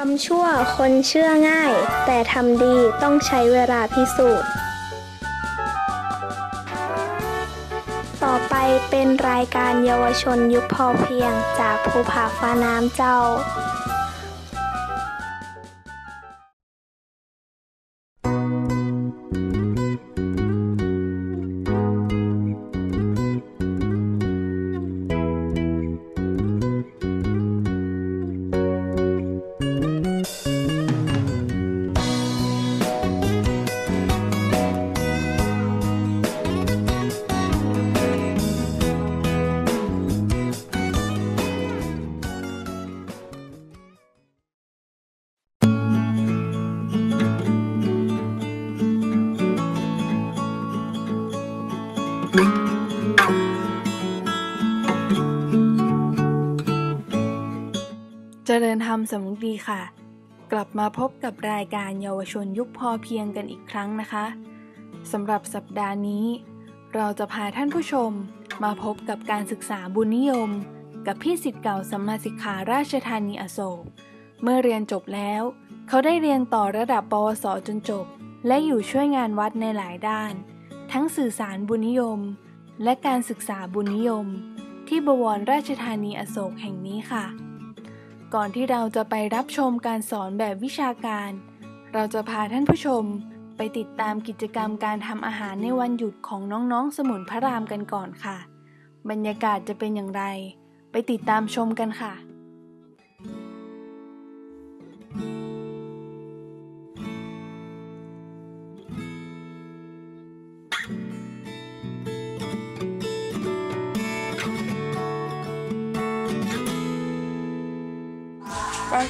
ทำชั่วคนเชื่อง่าย แต่ทำดีต้องใช้เวลาพิสูจน์ ต่อไปเป็นรายการเยาวชนยุคพอเพียงจากภูผาฟ้าน้ำเจ้า เจริญธรรมสำนึกดีค่ะ กลับมาพบกับรายการเยาวชนยุคพอเพียงกันอีกครั้งนะคะสำหรับสัปดาห์นี้ เราจะพาท่านผู้ชมมาพบกับการศึกษาบุญนิยม กับพี่สิทธิ์เก่าสัมมาสิกขาราชธานีอโศกเมื่อเรียนจบแล้ว เขาได้เรียนต่อระดับปวสจนจบ และอยู่ช่วยงานวัดในหลายด้าน ทั้งสื่อสารบุญนิยม และการศึกษาบุญนิยม ที่บวรราชธานีอโศกแห่งนี้ค่ะ ก่อนที่เราจะไปรับชมการสอนแบบวิชาการ เราจะพาท่านผู้ชมไปติดตามกิจกรรมการทำอาหารในวันหยุดของน้องๆ สมุนพระรามกันก่อนค่ะ บรรยากาศจะเป็นอย่างไร ไปติดตามชมกันค่ะ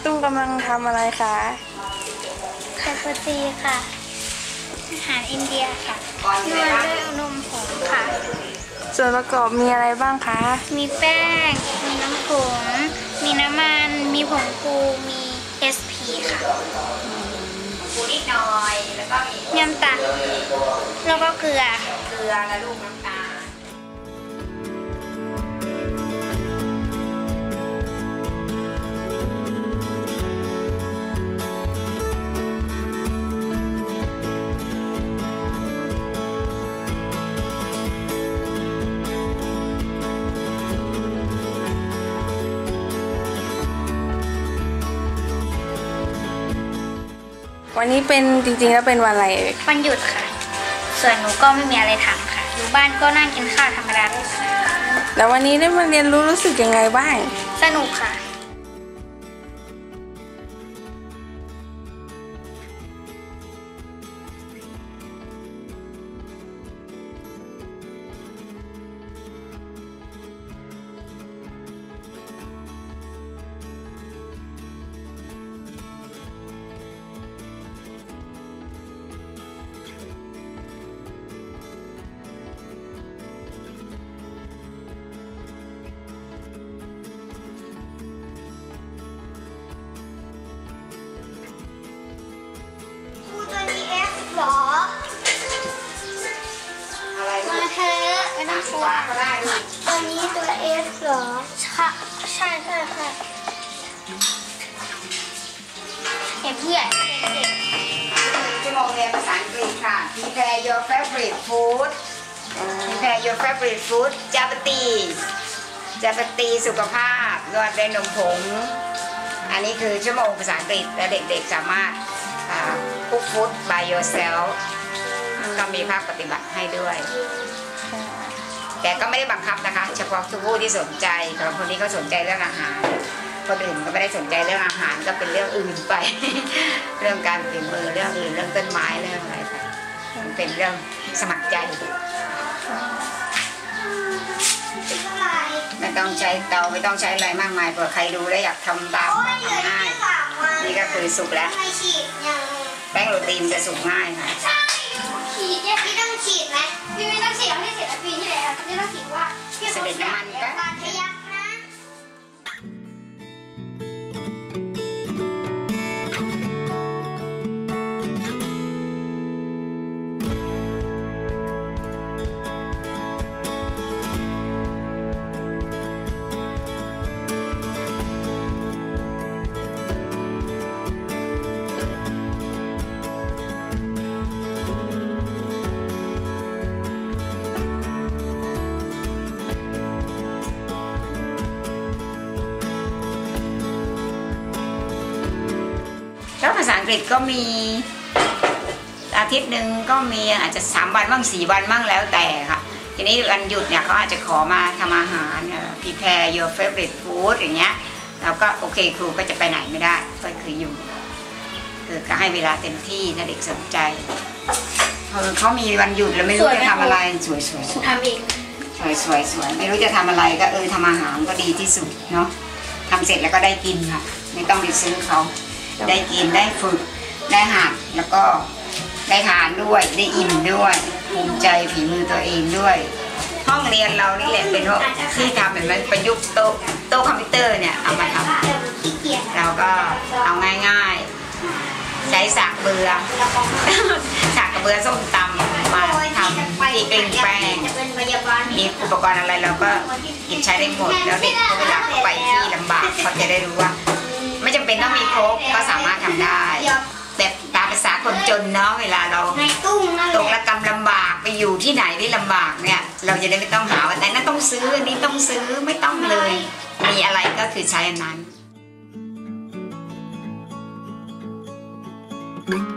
ตุ้งกำลังทำอะไรคะชาปาตีค่ะ อาหารอินเดียค่ะนวดด้วยนมผงค่ะ ส่วนประกอบมีอะไรบ้างคะ มีแป้ง มีน้ำผง มีน้ำมัน มีผงฟูมี SP ค่ะปูนิดหน่อย แล้วก็มีน้ำตาลแล้วก็เกลือ เกลือและลูกน้ำตาล วันนี้เป็นจริงๆแล้วเป็นวันอะไรเอ่ยวันหยุดค่ะ ส่วนหนูก็ไม่มีอะไรทำค่ะ อยู่บ้านก็นั่งกินข้าวธรรมดาค่ะแล้ววันนี้ได้มาเรียนรู้รู้สึกยังไงบ้าง สนุกค่ะ ได้ลูกตัวนี้ตัว F หรอ ใช่ใช่ใช่ใช่เห็นผู้ใหญ่เด็กชั่วโมงเรียนภาษาอังกฤษค่ะ Prepare your favorite food Prepare your favorite food จาปตีจาปตีสุขภาพนวดด้วยนมผง อันนี้คือชั่วโมงภาษาอังกฤษและเด็กๆสามารถคุกฟู้ด by yourself ก็มีภาคปฏิบัติให้ด้วย แต่ก็ไม่ได้บังคับนะคะ เฉพาะทุกผู้ที่สนใจสำหรับคนนี้ก็สนใจเรื่องอาหารคนอื่นก็ไม่ได้สนใจเรื่องอาหารก็เป็นเรื่องอื่นไป เรื่องการฝีมือเรื่องอื่นเรื่องต้นไม้เรื่องอะไรไปมันเป็นเรื่องสมัครใจๆเท่าไหร่ไม่ต้องใช้เตาไม่ต้องใช้อะไรมากมายเผื่อใครดูแล้วอยากทำตามโอ้ก็ยเหลือทำง่ายแค่สามวันนี่ก็คือสุกแล้วทำไมฉีดยังแป้งโรตีมันจะสุกง่ายค่ะ ใช่ฉีดเนี่ยพี่ต้องฉีดไหมพี่ไม่ต้องฉีดเราที่เสียปีที่แล้วพี่ต้องฉีดว่าพี่เขาเสียการพยัก แล้วภาษาอังกฤษก็มีอาทิตย์หนึ่งก็มีอาจจะสามวันบ้างสี่วันบ้างแล้วแต่ค่ะ ทีนี้วันหยุดเนี่ยเขาอาจจะขอมาทำอาหารเอ่อ prepare your favorite food อย่างเงี้ยเราก็โอเคครูก็จะไปไหนไม่ได้ก็คืออยู่คือก็ให้เวลาเต็มที่ถ้าเด็กสนใจเออเขามีวันหยุดแล้วไม่รู้จะทำอะไรสวยสวยสวยทำเองสวยสวยสวยไม่รู้จะทำอะไรก็เออทำอาหารก็ดีที่สุดเนาะทำเสร็จแล้วก็ได้กินค่ะ ไม่ต้องไปซื้อเขา ได้กินได้ฝึกได้หัดแล้วก็ได้ทานด้วยได้อิ่มด้วยภูมิใจฝีมือตัวเองด้วย ห้องเรียนเรานี่แหละเป็นห้องที่ทำเหมือนมันประยุกต์โต๊ะโต๊ะคอมพิวเตอร์เนี่ยเอามาทำเดี๋ยวกียจเราก็เอาง่ายๆ ใช้สากเบือสากกระเบือส้มตำมาทำที่กลิ้งแป้งมีอุปกรณ์อะไรเราก็หยิบใช้ได้หมดแล้วเด็กเขาเวลาเขาไปที่ลำบากเขาจะได้รู้ว่า ไม่จำเป็นต้องมีครบก็สามารถทำได้แบบตามภาษาคนจนเนาะเวลาเราตุ้งนั่นตกละระกำลำบากไปอยู่ที่ไหนที่ลำบากเนี่ย เราจะได้ไม่ต้องหาว่าแต่นั้นต้องซื้ออันนี้ต้องซื้อไม่ต้องเลย มีอะไรก็คือใช้อันนั้นแน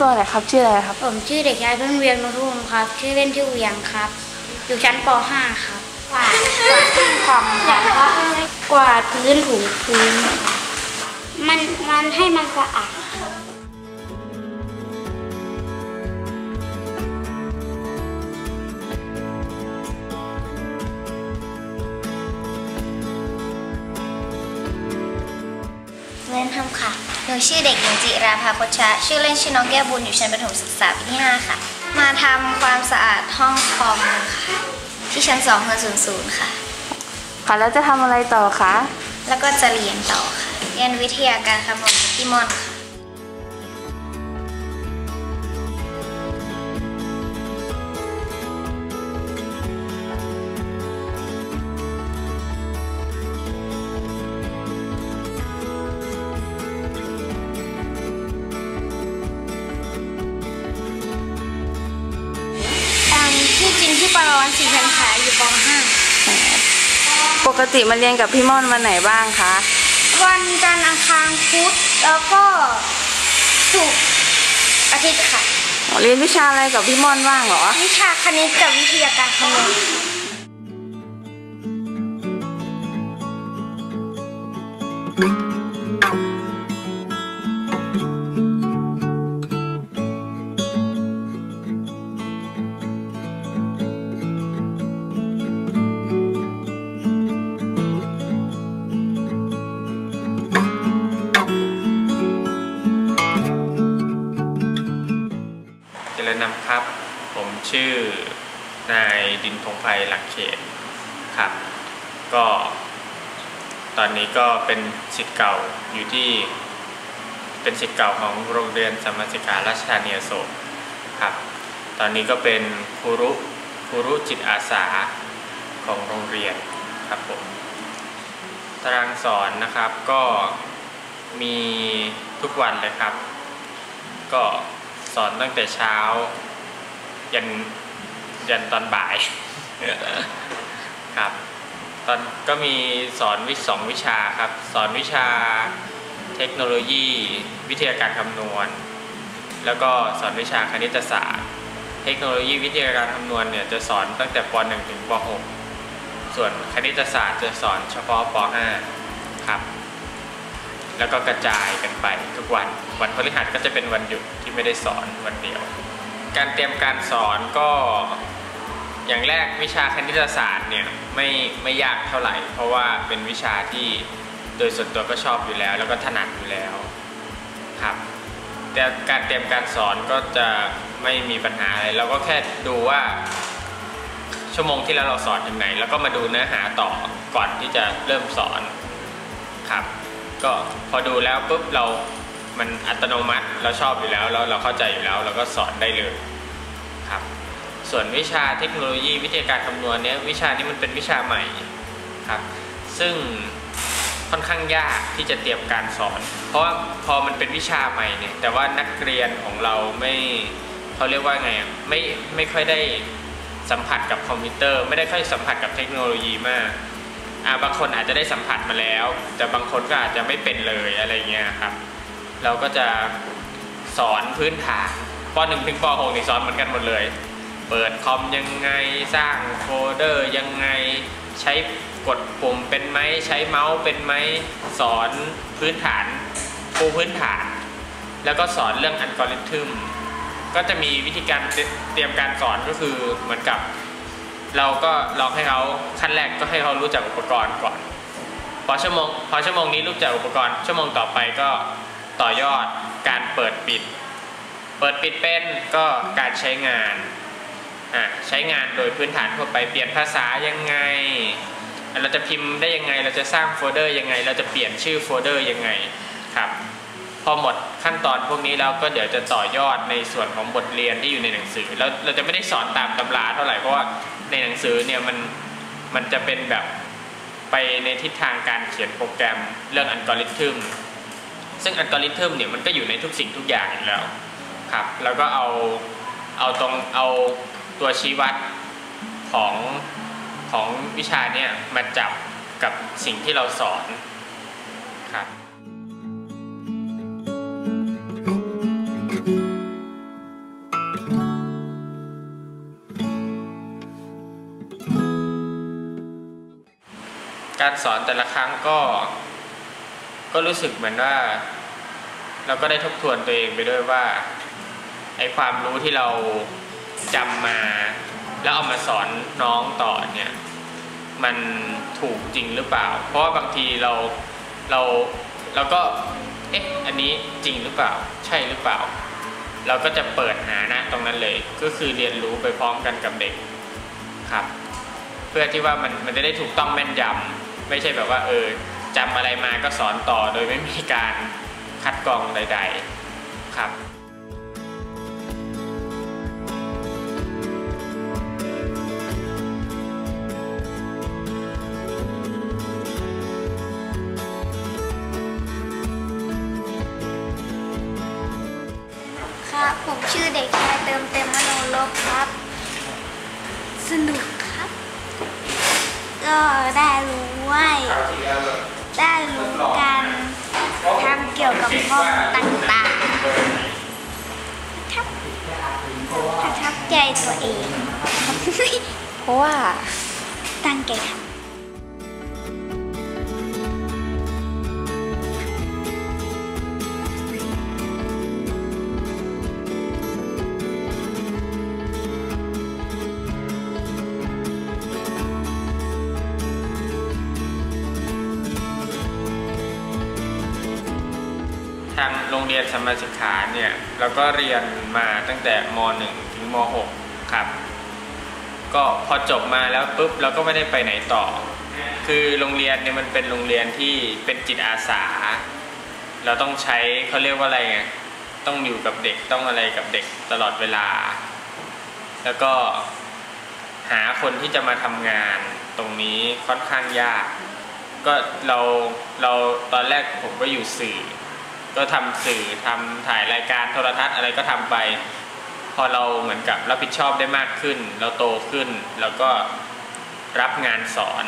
ตัวหน่อยครับ ชื่ออะไรครับ ผมชื่อเด็กชายเพิ่งเวียงนุทุ่มครับ ชื่อเล่นชื่อเวียงครับ อยู่ชั้นป .5 ครับกวาดกวาดของครับกวาดพื้นถูพื้น มันมันให้มันสะอาดเล่นทำค่ะ หนูชื่อเด็กหญิงจิราภาโคชะ ชื่อเล่นชื่อน้องแก้วบุญอยู่ชั้นประถมศึกษาปีที่ 5 ค่ะ มาทำความสะอาดห้องคอมค่ะ ที่ชั้น2เฮอศูนย์ศูนย์ค่ะ ค่ะ แล้วจะทำอะไรต่อคะ แล้วก็จะเรียนต่อค่ะ เรียนวิทยาการคำนวณกับพี่มอนค่ะ กติมาเรียนกับพี่ม่อนวันไหนบ้างคะ .5 วันจันทร์อังคารพุธแล้วก็ศุกร์อาทิตย์ค่ะ เรียนวิชาอะไรกับพี่ม่อนบ้างเหรอ วิชาคณิตกับวิทยาการคำนวณเชื่อนายดินพงไพหลักเขตครับ ก็ ตอนนี้ก็เป็นสิทธิ์เก่าอยู่ที่ เป็นสิทธิ์เก่าของโรงเรียนสมมาสิการาชธานีอโศกครับ ตอนนี้ก็เป็นครูรุครูรุจิตอาสาของโรงเรียนครับผมตารางสอนนะครับก็มีทุกวันเลยครับ ก็สอนตั้งแต่เช้า ยันยันตอนบ่ายครับ ตอนก็มีสอนวิสองวิชาครับ สอนวิชาเทคโนโลยี วิทยาการคำนวณ แล้วก็สอนวิชาคณิตศาสตร์ เทคโนโลยีวิทยาการคำนวณเนี่ยจะสอนตั้งแต่ป .1 ถึงป .6 สส่วนคณิตศาสตร์จะสอนเฉพาะป .5 ครับ แล้วก็กระจายกันไปทุกวัน วันพฤหัสก็จะเป็นวันหยุดที่ไม่ได้สอนวันเดียว การเตรียมการสอนก็อย่างแรกวิชาคณิตศาสตร์เนี่ยไม่ไม่ยากเท่าไหร่ เพราะว่าเป็นวิชาที่โดยส่วนตัวก็ชอบอยู่แล้ว แล้วก็ถนัดอยู่แล้วครับแต่การเตรียมการสอนก็จะไม่มีปัญหาอะไรเราก็แค่ดูว่าชั่วโมงที่แล้วเราสอนถึงไหน แล้วก็มาดูเนื้อหาต่อก่อนที่จะเริ่มสอนครับ ก็พอดูแล้วปุ๊บเรา มันอัตโนมัติเราชอบอยู่แล้วแล้วเราเข้าใจอยู่แล้วเราก็สอนได้เลยครับ ส่วนวิชาเทคโนโลยีวิทยาการคำนวณเนี้ยวิชานี้มันเป็นวิชาใหม่ครับ ซึ่งค่อนข้างยากที่จะเตรียมการสอน เพราะว่าพอมันเป็นวิชาใหม่เนี่ย แต่ว่านักเรียนของเราไม่เขาเรียกว่าไงอะไม่ไม่ค่อยได้สัมผัสกับคอมพิวเตอร์ ไม่ได้ค่อยสัมผัสกับเทคโนโลยีมากอ่าบางคนอาจจะได้สัมผัสมาแล้ว แต่บางคนก็อาจจะไม่เป็นเลยอะไรเงี้ยครับ เราก็จะสอนพื้นฐานป .1 ถึงป .6 นี่สอนเหมือนกันหมดเลย เปิดคอมยังไงสร้างโฟลเดอร์ยังไงใช้กดปุ่มเป็นไหมใช้เมาส์เป็นไหมสอนพื้นฐานปูพื้นฐาน แล้วก็สอนเรื่องอัลกอริทึมก็จะมีวิธีการเตรียมการสอนก็คือเหมือนกับ เราก็ลองให้เขาขั้นแรกก็ให้เขารู้จักอุปกรณ์ก่อน พอชั่วโมงพอชั่วโมงนี้รู้จักอุปกรณ์ชั่วโมงต่อไปก็ ต่อยอดการเปิดปิด เปิดปิดเป็นก็การใช้งานอะใช้งานโดยพื้นฐานทั่วไปเปลี่ยนภาษายังไง เราจะพิมพ์ได้ยังไงเราจะสร้างโฟลเดอร์ยังไง เราจะเปลี่ยนชื่อโฟลเดอร์ยังไงครับพอหมดขั้นตอนพวกนี้แล้วก็เดี๋ยวจะต่อยอดในส่วนของบทเรียนที่อยู่ในหนังสือแล้วเราจะไม่ได้สอนตามตำราเท่าไหร่เพราะว่าในหนังสือเนี่ยมันมันจะเป็นแบบไปในทิศทางการเขียนโปรแกรมเรื่องอัลกอริทึม ซึ่งอัลกอริทึมเนี่ยมันก็อยู่ในทุกสิ่งทุกอย่างอยู่แล้วครับ แล้วก็เอาเอาตรงเอาตัวชี้วัดของของวิชาเนี่ยมาจับกับสิ่งที่เราสอนครับการสอนแต่ละครั้งก็ ก็รู้สึกเหมือนว่า เราก็ได้ทบทวนตัวเองไปด้วยว่าไอความรู้ที่เราจำมา แล้วเอามาสอนน้องต่อเนี่ยมันถูกจริงหรือเปล่า เพราะว่าบางทีเราเราเราก็เอ๊ะอันนี้จริงหรือเปล่า ใช่หรือเปล่า เราก็จะเปิดหานะตรงนั้นเลย ก็คือเรียนรู้ไปพร้อมกันกับเด็กครับ เพื่อที่ว่ามันมันจะได้ถูกต้องแม่นยำไม่ใช่แบบว่าเออ จำอะไรมาก็สอนต่อโดยไม่มีการคัดกรองใด ๆ ครับ ตัวเอง เพราะว่าตั้งใจทำทางโรงเรียนสมมาศึกษาเนี่ยเราก็เรียนมาตั้งแต่ม .1 ถึงม .6 ก็พอจบมาแล้วปุ๊บเราก็ไม่ได้ไปไหนต่อ คือโรงเรียนเนี่ยมันเป็นโรงเรียนที่เป็นจิตอาสา เราต้องใช้เขาเรียกว่าอะไรไงต้องอยู่กับเด็กต้องอะไรกับเด็กตลอดเวลา แล้วก็หาคนที่จะมาทำงานตรงนี้ค่อนข้างยาก ก็เราเราตอนแรกผมก็อยู่สื่อ ก็ทำสื่อทำถ่ายรายการโทรทัศน์อะไรก็ทำไป อเราเหมือนกับรับผิดชอบได้มากขึ้น เราโตขึ้น แล้วก็รับงานสอน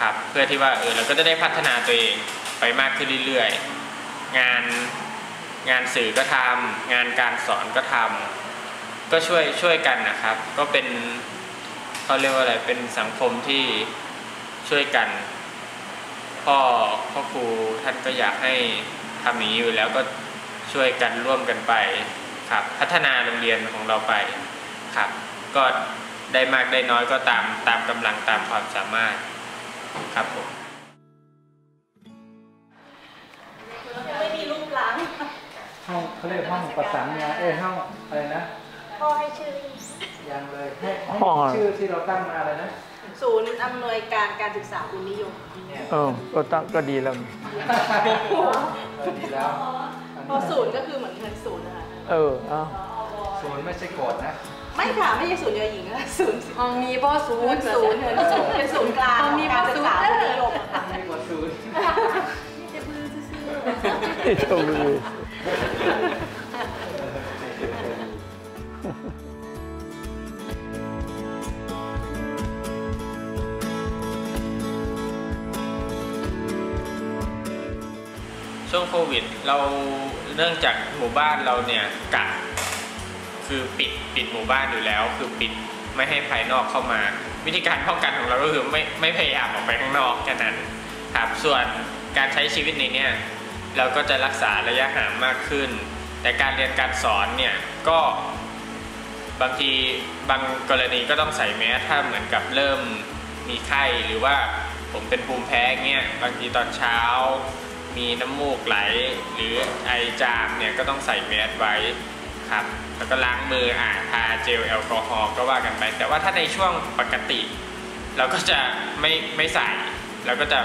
ครับเพื่อที่ว่าเออเราก็จะได้พัฒนาตัวเองไปมากขึ้นเรื่อยๆ งานงานสื่อก็ทำงานการสอนก็ทำก็ช่วยช่วยกันนะครับ ก็เป็นเขาเรียกว่าอะไรเป็นสังคมที่ช่วยกัน พ่อพ่อครูท่านก็อยากให้ทำอย่างนี้อยู่แล้วก็ช่วยกันร่วมกันไป ครับพัฒนาโรงเรียนของเราไปครับก็ได้มากได้น้อยก็ตามตามกำลังตามความสามารถครับผมห้องเขาเรียกห้องประสานงานเอ้ยห้องอะไรนะพ่อให้ชื่อยังเลยให้ให้ห้องอะไรชื่อที่เราตั้งมาอะไรนะศูนย์อำนวยการการศึกษาบุญนิยมเออก็ตั้งก็ดีแล้วก็ดีแล้วเพราะศูนย์ก็คือเหมือนเงินศูนย์นะคะ เออเอาศูนย์ไม่ใช่โกรธนะ ไม่ค่ะไม่ใช่ศูนย์เดียวหญิงนะศูนย์ห้องมีพ่อศูศูนนย์ย์ศูนย์เงินศูนย์เป็นศูนย์กลางของการศึกษาบุญนิยมอะค่ะไม่กว่าศูนย์ที่ชมบุรีช่วงโควิดเรา เนื่องจากหมู่บ้านเราเนี่ยกัดคือปิดปิดหมู่บ้านอยู่แล้ว คือปิดไม่ให้ภายนอกเข้ามา วิธีการป้องกันของเราก็คือไม่ไม่พยายามออกไปข้างนอกแค่นั้นครับส่วนการใช้ชีวิตในเนี่ยเราก็จะรักษาระยะห่างมากขึ้น แต่การเรียนการสอนเนี่ยก็บางทีบางกรณีก็ต้องใส่แมสถ้าเหมือนกับเริ่มมีไข้หรือว่าผมเป็นภูมิแพ้เงี้ยบางทีตอนเช้า มีน้ำมูกไหลหรือไอจามเนี่ยก็ต้องใส่แมสไว้ครับแล้วก็ล้างมืออ่าทาเจลแอลกอฮอล์ก็ว่ากันไป แต่ว่าถ้าในช่วงปกติ เราก็จะไม่ไม่ใส่เราก็จะ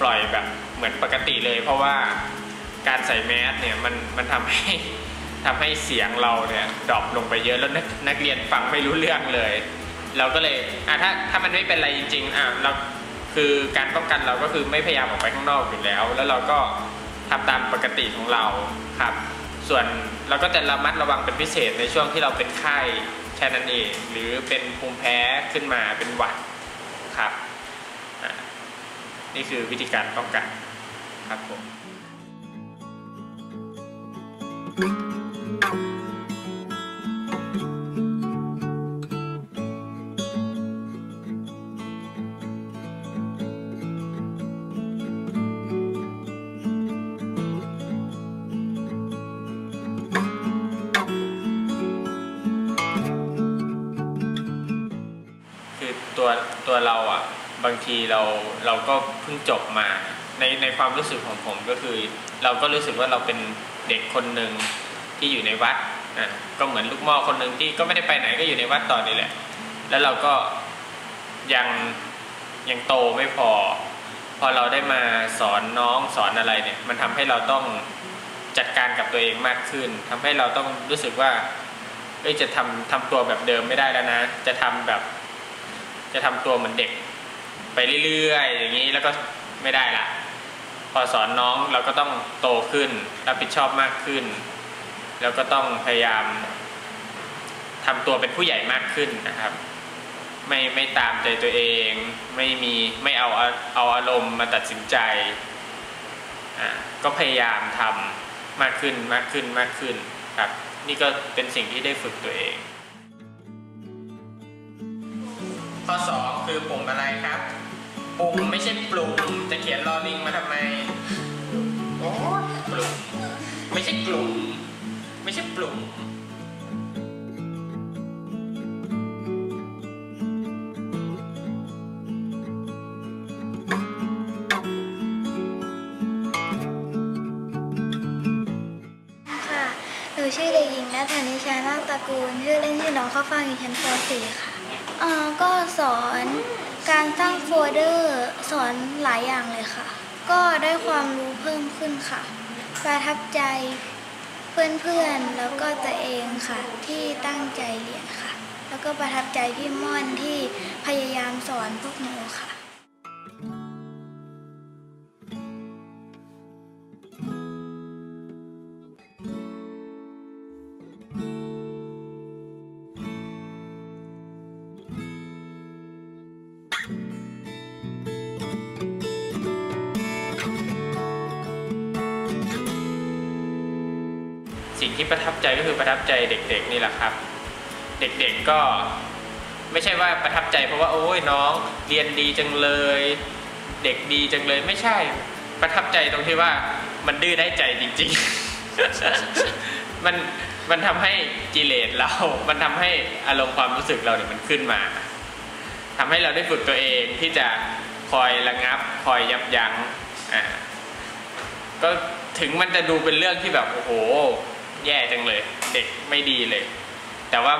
ปล่อยแบบเหมือนปกติเลย เพราะว่าการใส่แมสเนี่ยมันมันทำให้ทำให้เสียงเราเนี่ยดรอปลงไปเยอะแล้วนักนักเรียนฟังไม่รู้เรื่องเลย เราก็เลยอะถ้าถ้ามันไม่เป็นอะไรจริงๆอะเรา คือการป้องกันเราก็คือไม่พยายามออกไปข้างนอกอยู่แล้ว แล้วเราก็ทำตามปกติของเราครับ ส่วนเราก็จะระมัดระวังเป็นพิเศษในช่วงที่เราเป็นไข้แค่นั้นเองหรือเป็นภูมิแพ้ขึ้นมาเป็นหวัดครับนี่คือวิธีการป้องกันครับผมคือ ทีเราเราก็เพิ่งจบมา ในในความรู้สึกของผมก็คือ เราก็รู้สึกว่าเราเป็นเด็กคนหนึ่งที่อยู่ในวัดอะก็เหมือนลูกหม้อคนหนึ่งที่ก็ไม่ได้ไปไหนก็อยู่ในวัดต่อนี่แหละ แล้วเราก็ยังยังโตไม่พอ พอเราได้มาสอนน้องสอนอะไรเนี่ย มันทำให้เราต้องจัดการกับตัวเองมากขึ้นทำให้เราต้องรู้สึกว่าเอ้ยจะทำทำตัวแบบเดิมไม่ได้แล้วนะ จะทำแบบ จะทำตัวเหมือนเด็ก ไปเรื่อยๆ อย่างนี้แล้วก็ไม่ได้ละพอสอนน้องเราก็ต้องโตขึ้นรับผิดชอบมากขึ้น แล้วก็ต้องพยายามทำตัวเป็นผู้ใหญ่มากขึ้นนะครับ ไม่ไม่ตามใจตัวเองไม่มีไม่เอาเอาอารมณ์มาตัดสินใจอ่าก็พยายามทำมากขึ้นมากขึ้นมากขึ้นครับ นี่ก็เป็นสิ่งที่ได้ฝึกตัวเอง ข้อ 2 คือปุ่มอะไรครับ ปุ่มไม่ใช่ปลุ่มจะเขียนลอลิงมาทำไมโอ้ปลุ่มไม่ใช่กลุ่ม ไม่ใช่ปลุ่มค่ะหนูชื่อเด็กหญิงนัทธานิชานาคตระกูล ชื่อเล่นชื่อน้องข้าวฟ่างอยู่ชั้นป .4 ค่ะเอ่อก็สอน การสร้างโฟลเดอร์สอนหลายอย่างเลยค่ะ ก็ได้ความรู้เพิ่มขึ้นค่ะ ประทับใจเพื่อนๆ แล้วก็ตัวเองค่ะ ที่ตั้งใจเรียนค่ะ แล้วก็ประทับใจพี่ม่อนที่พยายามสอนพวกหนูค่ะ ใจก็คือประทับใจเด็กๆนี่แหละครับ เด็กๆก็ไม่ใช่ว่าประทับใจเพราะว่าโอ้ยน้องเรียนดีจังเลย เด็กดีจังเลยไม่ใช่ประทับใจตรงที่ว่ามันดื้อได้ใจจริงๆ มันมันทำให้กิเลสเรา มันทำให้อารมณ์ความรู้สึกเราเนี่ยมันขึ้นมาทำให้เราได้ฝึกตัวเองที่จะคอยระงับ คอยยับยั้งอ่าก็ถึงมันจะดูเป็นเรื่องที่แบบโอ้โห แย่จังเลย เด็กไม่ดีเลย แต่ว่า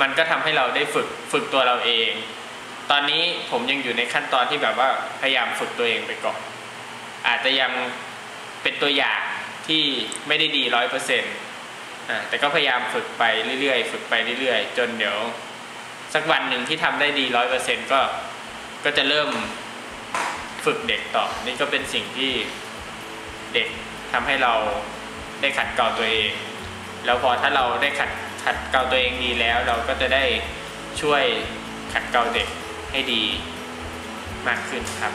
มันก็ทำให้เราได้ฝึกฝึกตัวเราเอง ตอนนี้ผมยังอยู่ในขั้นตอนที่แบบว่าพยายามฝึกตัวเองไปก่อน อาจจะยังเป็นตัวอย่างที่ไม่ได้ดีร้อยเปอร์เซ็นต์แต่ก็พยายามฝึกไปเรื่อยๆ ฝึกไปเรื่อยๆ จนเดี๋ยว สักวันหนึ่งที่ทำได้ดีร้อยเปอร์เซ็นต์ก็ก็จะเริ่มฝึกเด็กต่อ นี่ก็เป็นสิ่งที่เด็กทำให้เรา ได้ขัดเกลาตัวเอง แล้วพอถ้าเราได้ขัดขัดเกลาตัวเองดีแล้ว เราก็จะได้ช่วยขัดเกลาเด็กให้ดีมากขึ้นครับ